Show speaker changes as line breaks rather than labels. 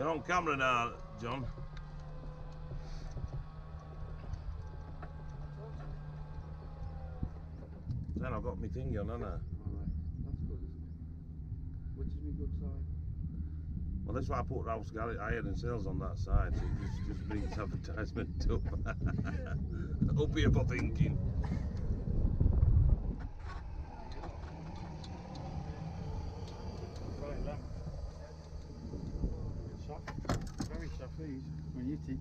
You're on camera now, John. Then I've got my thing on, haven't I?
Alright, that's good. Which is my good side?
Well, that's why I put Ralph's Garage Iron and Sales on that side. So it just, just brings advertisement up. up here for thinking.
isso aí.